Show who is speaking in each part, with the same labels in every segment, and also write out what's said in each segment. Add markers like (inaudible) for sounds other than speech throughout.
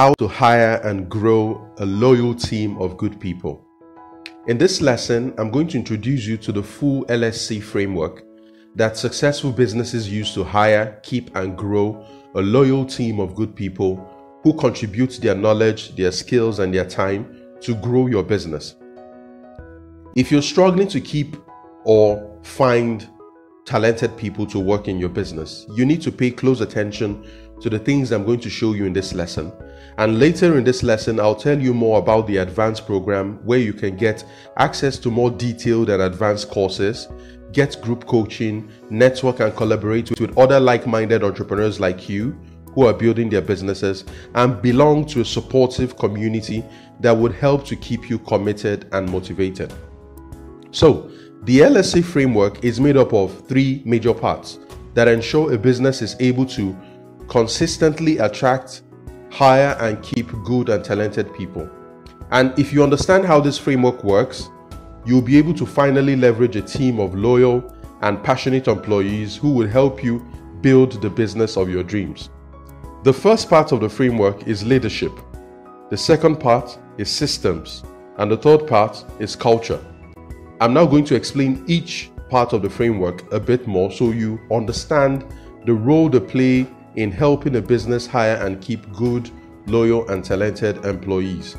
Speaker 1: how to hire and grow a loyal team of good people. In this lesson, I'm going to introduce you to the full LSC framework that successful businesses use to hire, keep, and grow a loyal team of good people who contribute their knowledge, their skills, and their time to grow your business. If you're struggling to keep or find talented people to work in your business, you need to pay close attention to the things I'm going to show you in this lesson. And later in this lesson, I'll tell you more about the advanced program where you can get access to more detailed and advanced courses, get group coaching, network and collaborate with other like minded entrepreneurs like you who are building their businesses, and belong to a supportive community that would help to keep you committed and motivated. So, the LSC framework is made up of three major parts that ensure a business is able to consistently attract, hire, and keep good and talented people. And if you understand how this framework works, you'll be able to finally leverage a team of loyal and passionate employees who will help you build the business of your dreams. The first part of the framework is leadership, the second part is systems, and the third part is culture. I'm now going to explain each part of the framework a bit more so you understand the role they play in helping a business hire and keep good, loyal, and talented employees.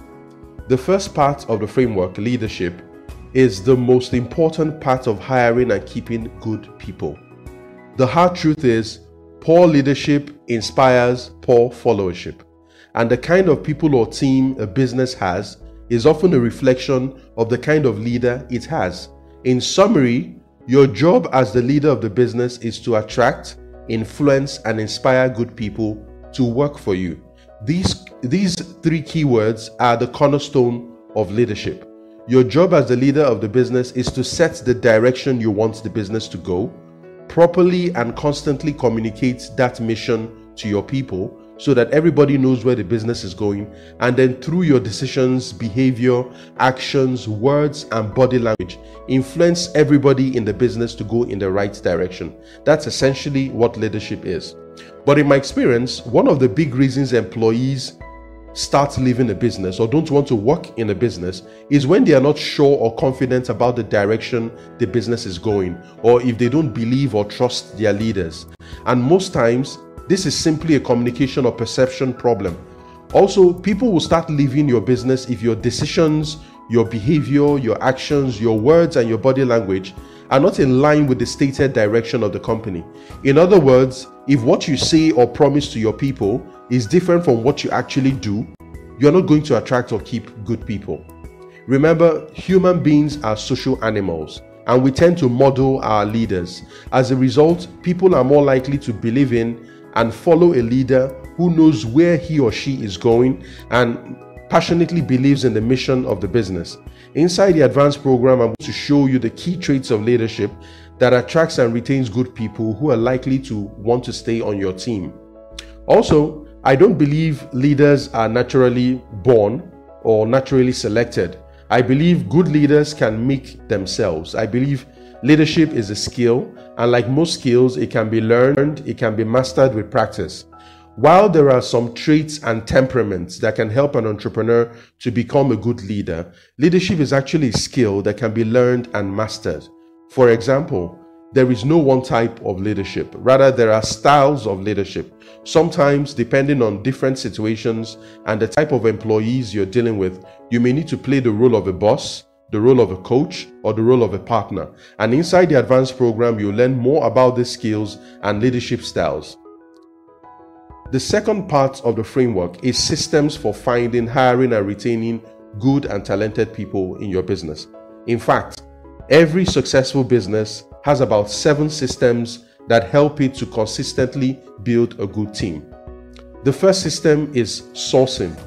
Speaker 1: The first part of the framework, leadership, is the most important part of hiring and keeping good people. The hard truth is, poor leadership inspires poor followership. And the kind of people or team a business has is often a reflection of the kind of leader it has. In summary, your job as the leader of the business is to attract, influence, and inspire good people to work for you. These, these three keywords are the cornerstone of leadership. Your job as the leader of the business is to set the direction you want the business to go, properly and constantly communicate that mission to your people so that everybody knows where the business is going. And then through your decisions, behavior, actions, words, and body language, influence everybody in the business to go in the right direction. That's essentially what leadership is. But in my experience, one of the big reasons employees start leaving a business or don't want to work in a business is when they are not sure or confident about the direction the business is going, or if they don't believe or trust their leaders. And most times, this is simply a communication or perception problem. Also, people will start leaving your business if your decisions, your behavior, your actions, your words, and your body language are not in line with the stated direction of the company. In other words, if what you say or promise to your people is different from what you actually do, you're not going to attract or keep good people. Remember, human beings are social animals and we tend to model our leaders. As a result, people are more likely to believe in and follow a leader who knows where he or she is going and passionately believes in the mission of the business. Inside the advanced program, I'm going to show you the key traits of leadership that attracts and retains good people who are likely to want to stay on your team. Also, I don't believe leaders are naturally born or naturally selected. I believe good leaders can make themselves. I believe Leadership is a skill, and like most skills, it can be learned, it can be mastered with practice. While there are some traits and temperaments that can help an entrepreneur to become a good leader, leadership is actually a skill that can be learned and mastered. For example, there is no one type of leadership. Rather, there are styles of leadership. Sometimes, depending on different situations and the type of employees you're dealing with, you may need to play the role of a boss, the role of a coach, or the role of a partner. And inside the advanced program, you'll learn more about these skills and leadership styles. The second part of the framework is systems for finding, hiring, and retaining good and talented people in your business. In fact, every successful business has about seven systems that help it to consistently build a good team. The first system is sourcing.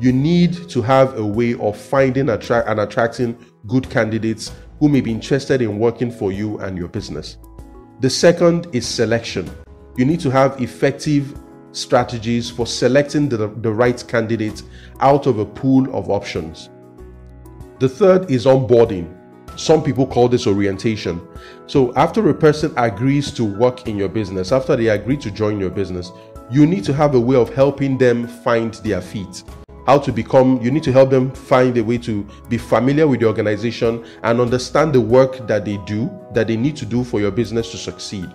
Speaker 1: You need to have a way of finding and attracting good candidates who may be interested in working for you and your business. The second is selection. You need to have effective strategies for selecting the, the right candidate out of a pool of options. The third is onboarding. Some people call this orientation. So, after a person agrees to work in your business, after they agree to join your business, you need to have a way of helping them find their feet how to become you need to help them find a way to be familiar with the organization and understand the work that they do that they need to do for your business to succeed.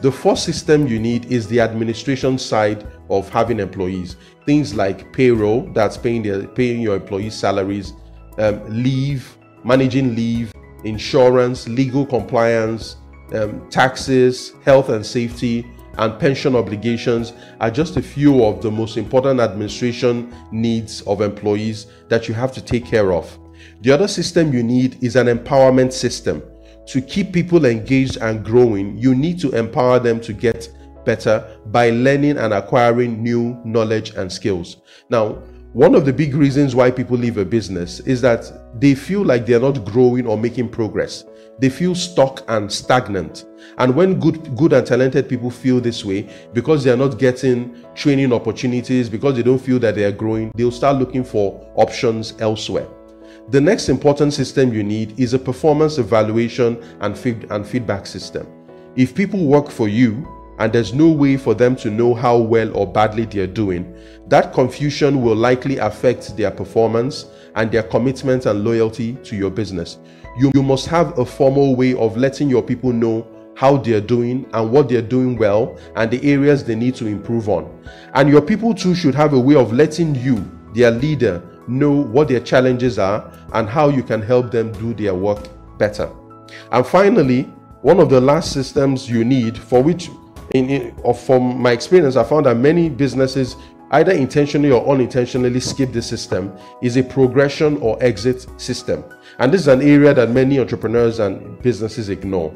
Speaker 1: The first system you need is the administration side of having employees. Things like payroll that's paying their paying your employees salaries um, leave managing leave insurance legal compliance um, taxes health and safety and pension obligations are just a few of the most important administration needs of employees that you have to take care of. The other system you need is an empowerment system. To keep people engaged and growing, you need to empower them to get better by learning and acquiring new knowledge and skills. Now, one of the big reasons why people leave a business is that they feel like they're not growing or making progress. They feel stuck and stagnant. And when good, good and talented people feel this way, because they are not getting training opportunities, because they don't feel that they are growing, they'll start looking for options elsewhere. The next important system you need is a performance evaluation and, feed, and feedback system. If people work for you and there's no way for them to know how well or badly they're doing, that confusion will likely affect their performance and their commitment and loyalty to your business. You, you must have a formal way of letting your people know how they're doing and what they're doing well and the areas they need to improve on. And your people too should have a way of letting you, their leader, know what their challenges are and how you can help them do their work better. And finally, one of the last systems you need for which in, in, from my experience, I found that many businesses either intentionally or unintentionally skip the system is a progression or exit system. And this is an area that many entrepreneurs and businesses ignore.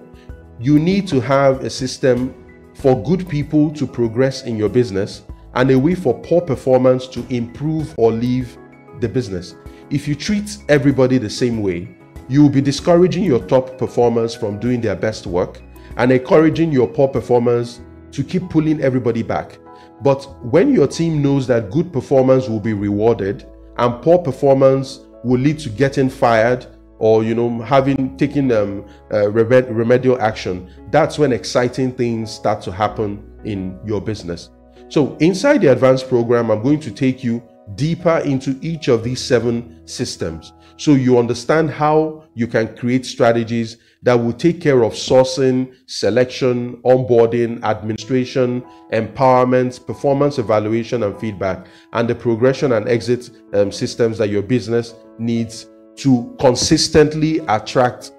Speaker 1: You need to have a system for good people to progress in your business and a way for poor performance to improve or leave the business. If you treat everybody the same way, you will be discouraging your top performers from doing their best work and encouraging your poor performers to keep pulling everybody back. But when your team knows that good performance will be rewarded and poor performance will lead to getting fired or you know having taken um, uh, remedial action, that's when exciting things start to happen in your business. So inside the advanced program, I'm going to take you deeper into each of these seven systems so you understand how you can create strategies that will take care of sourcing, selection, onboarding, administration, empowerment, performance evaluation and feedback, and the progression and exit um, systems that your business needs to consistently attract,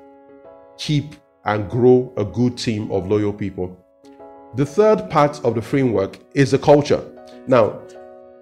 Speaker 1: keep, and grow a good team of loyal people. The third part of the framework is the culture. Now,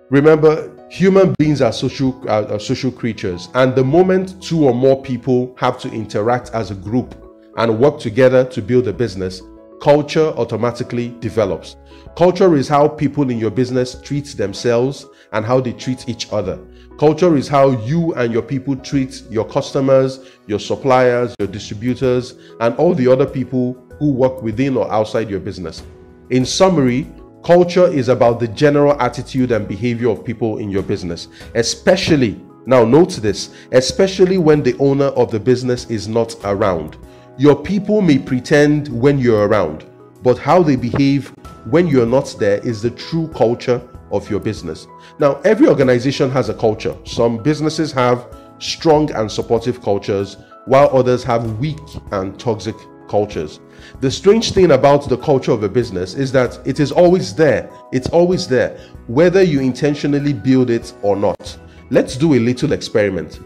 Speaker 1: remember, human beings are social, are social creatures, and the moment two or more people have to interact as a group and work together to build a business, culture automatically develops. Culture is how people in your business treat themselves and how they treat each other. Culture is how you and your people treat your customers, your suppliers, your distributors, and all the other people who work within or outside your business. In summary, culture is about the general attitude and behavior of people in your business, especially, now note this, especially when the owner of the business is not around. Your people may pretend when you're around, but how they behave when you're not there is the true culture of your business. Now, every organization has a culture. Some businesses have strong and supportive cultures, while others have weak and toxic cultures. The strange thing about the culture of a business is that it is always there. It's always there, whether you intentionally build it or not. Let's do a little experiment.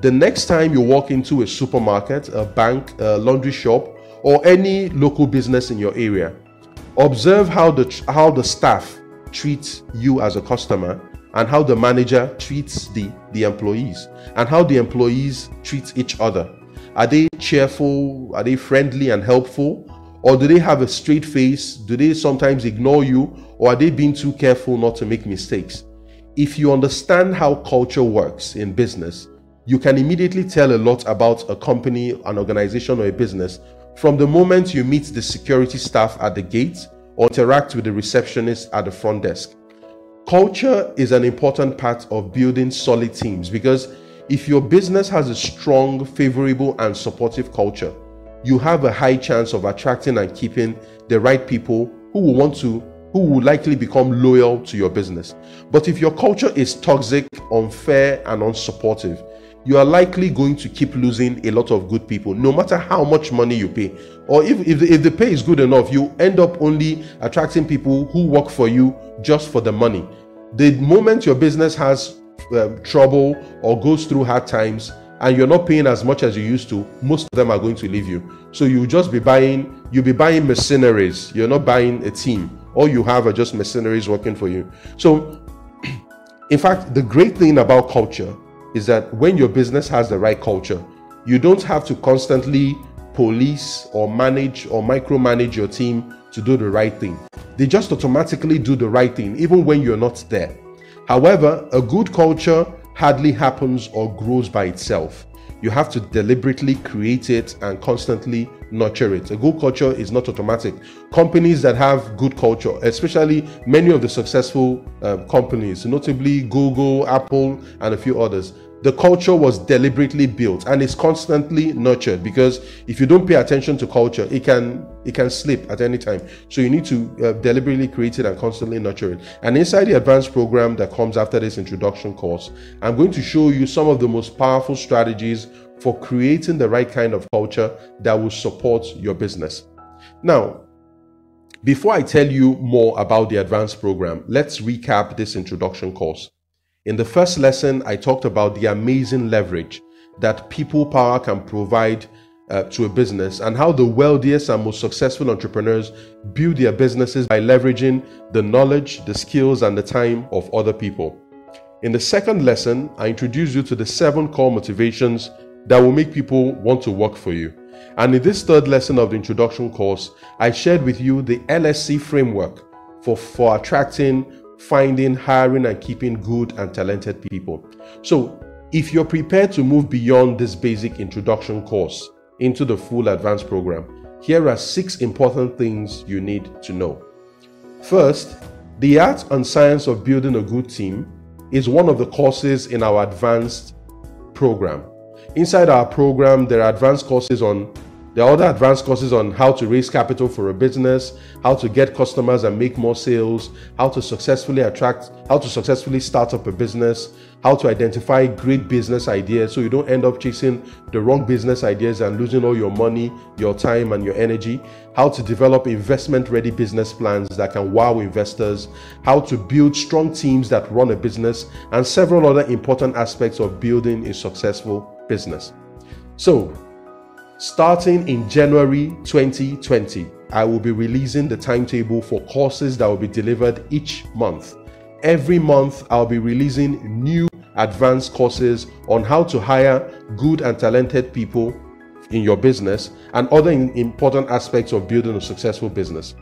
Speaker 1: The next time you walk into a supermarket, a bank, a laundry shop, or any local business in your area, observe how the how the staff treats you as a customer and how the manager treats the, the employees and how the employees treat each other. Are they cheerful? Are they friendly and helpful? Or do they have a straight face? Do they sometimes ignore you? Or are they being too careful not to make mistakes? If you understand how culture works in business, you can immediately tell a lot about a company, an organization, or a business from the moment you meet the security staff at the gate or interact with the receptionist at the front desk. Culture is an important part of building solid teams because if your business has a strong, favorable, and supportive culture, you have a high chance of attracting and keeping the right people who will want to who will likely become loyal to your business. But if your culture is toxic, unfair, and unsupportive, you are likely going to keep losing a lot of good people, no matter how much money you pay. Or if, if, if the pay is good enough, you end up only attracting people who work for you just for the money. The moment your business has um, trouble or goes through hard times, and you're not paying as much as you used to, most of them are going to leave you. So you'll just be buying, you'll be buying mercenaries. You're not buying a team. All you have are just mercenaries working for you. So, (clears throat) in fact, the great thing about culture is that when your business has the right culture, you don't have to constantly police or manage or micromanage your team to do the right thing. They just automatically do the right thing, even when you're not there. However, a good culture hardly happens or grows by itself. You have to deliberately create it and constantly nurture it. A good culture is not automatic. Companies that have good culture, especially many of the successful uh, companies, notably Google, Apple, and a few others, the culture was deliberately built and is constantly nurtured because if you don't pay attention to culture it can it can slip at any time. So you need to uh, deliberately create it and constantly nurture it. And inside the advanced program that comes after this introduction course i'm going to show you some of the most powerful strategies for creating the right kind of culture that will support your business. Now before i tell you more about the advanced program let's recap this introduction course in the first lesson, I talked about the amazing leverage that people power can provide uh, to a business and how the wealthiest and most successful entrepreneurs build their businesses by leveraging the knowledge, the skills, and the time of other people. In the second lesson, I introduced you to the seven core motivations that will make people want to work for you. And in this third lesson of the introduction course, I shared with you the LSC framework for, for attracting, finding, hiring, and keeping good and talented people. So, if you're prepared to move beyond this basic introduction course into the full advanced program, here are six important things you need to know. First, the art and science of building a good team is one of the courses in our advanced program. Inside our program, there are advanced courses on there are other advanced courses on how to raise capital for a business, how to get customers and make more sales, how to successfully attract, how to successfully start up a business, how to identify great business ideas so you don't end up chasing the wrong business ideas and losing all your money, your time, and your energy, how to develop investment ready business plans that can wow investors, how to build strong teams that run a business, and several other important aspects of building a successful business. So, Starting in January 2020, I will be releasing the timetable for courses that will be delivered each month. Every month, I'll be releasing new advanced courses on how to hire good and talented people in your business and other important aspects of building a successful business.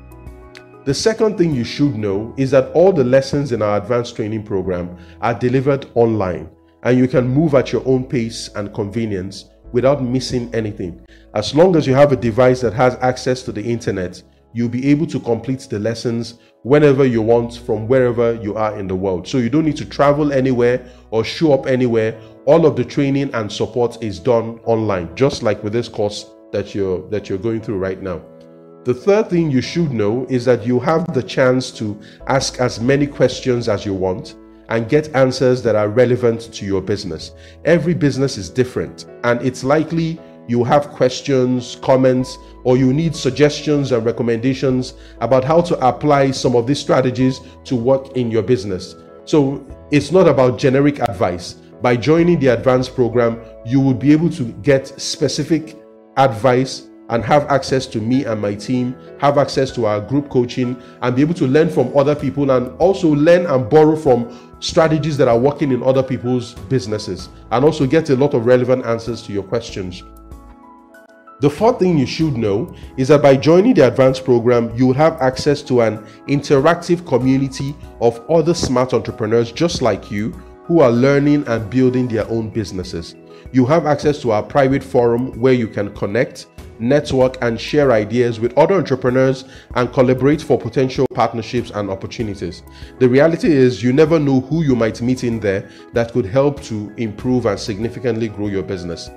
Speaker 1: The second thing you should know is that all the lessons in our advanced training program are delivered online and you can move at your own pace and convenience without missing anything. As long as you have a device that has access to the internet, you'll be able to complete the lessons whenever you want from wherever you are in the world. So you don't need to travel anywhere or show up anywhere. All of the training and support is done online, just like with this course that you're that you're going through right now. The third thing you should know is that you have the chance to ask as many questions as you want and get answers that are relevant to your business. Every business is different, and it's likely you have questions, comments, or you need suggestions and recommendations about how to apply some of these strategies to work in your business. So it's not about generic advice. By joining the advanced program, you will be able to get specific advice and have access to me and my team, have access to our group coaching, and be able to learn from other people and also learn and borrow from strategies that are working in other people's businesses, and also get a lot of relevant answers to your questions. The fourth thing you should know is that by joining the advanced program, you will have access to an interactive community of other smart entrepreneurs just like you who are learning and building their own businesses. You have access to our private forum where you can connect, network, and share ideas with other entrepreneurs and collaborate for potential partnerships and opportunities. The reality is, you never know who you might meet in there that could help to improve and significantly grow your business.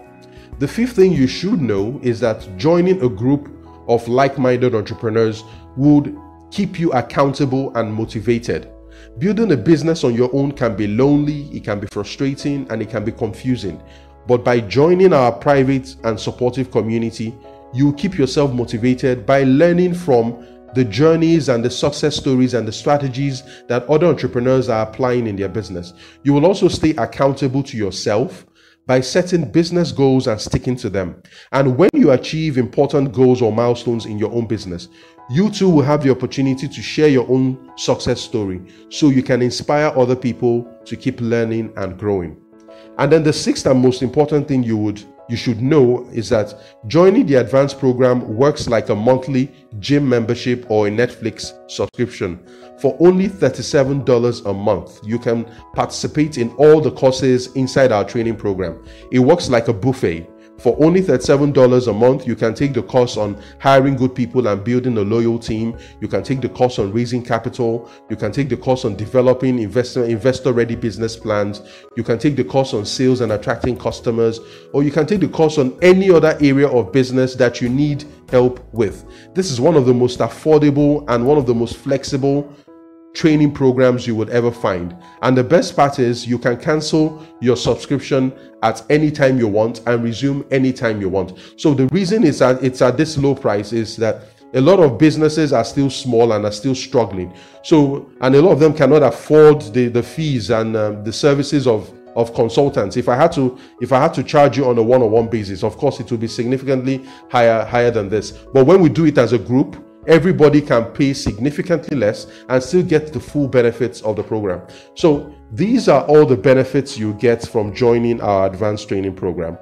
Speaker 1: The fifth thing you should know is that joining a group of like minded entrepreneurs would keep you accountable and motivated. Building a business on your own can be lonely, it can be frustrating, and it can be confusing. But by joining our private and supportive community, you keep yourself motivated by learning from the journeys and the success stories and the strategies that other entrepreneurs are applying in their business. You will also stay accountable to yourself by setting business goals and sticking to them. And when you achieve important goals or milestones in your own business, you too will have the opportunity to share your own success story so you can inspire other people to keep learning and growing. And then the sixth and most important thing you would you should know is that joining the advanced program works like a monthly gym membership or a Netflix subscription. For only $37 a month, you can participate in all the courses inside our training program. It works like a buffet. For only $37 a month, you can take the course on hiring good people and building a loyal team. You can take the course on raising capital. You can take the course on developing investor investor ready business plans. You can take the course on sales and attracting customers, or you can take the course on any other area of business that you need help with. This is one of the most affordable and one of the most flexible training programs you would ever find. And the best part is you can cancel your subscription at any time you want and resume anytime you want. So the reason is that it's at this low price is that a lot of businesses are still small and are still struggling. So, and a lot of them cannot afford the, the fees and um, the services of of consultants if i had to if i had to charge you on a one-on-one basis of course it would be significantly higher higher than this but when we do it as a group everybody can pay significantly less and still get the full benefits of the program. So these are all the benefits you get from joining our advanced training program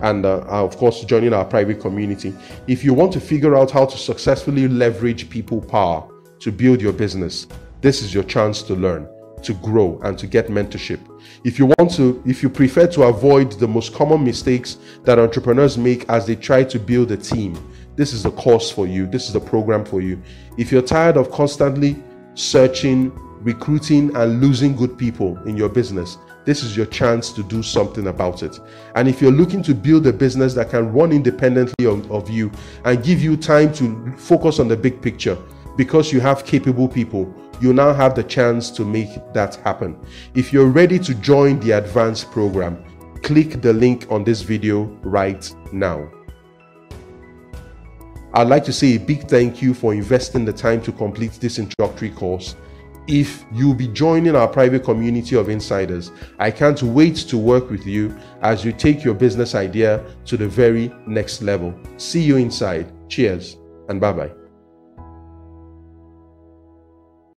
Speaker 1: and uh, of course joining our private community. If you want to figure out how to successfully leverage people power to build your business, this is your chance to learn to grow and to get mentorship. If you want to, if you prefer to avoid the most common mistakes that entrepreneurs make as they try to build a team, this is the course for you. This is the program for you. If you're tired of constantly searching, recruiting, and losing good people in your business, this is your chance to do something about it. And if you're looking to build a business that can run independently of, of you and give you time to focus on the big picture, because you have capable people, you now have the chance to make that happen. If you're ready to join the advanced program, click the link on this video right now. I'd like to say a big thank you for investing the time to complete this introductory course. If you'll be joining our private community of insiders, I can't wait to work with you as you take your business idea to the very next level. See you inside. Cheers and bye bye.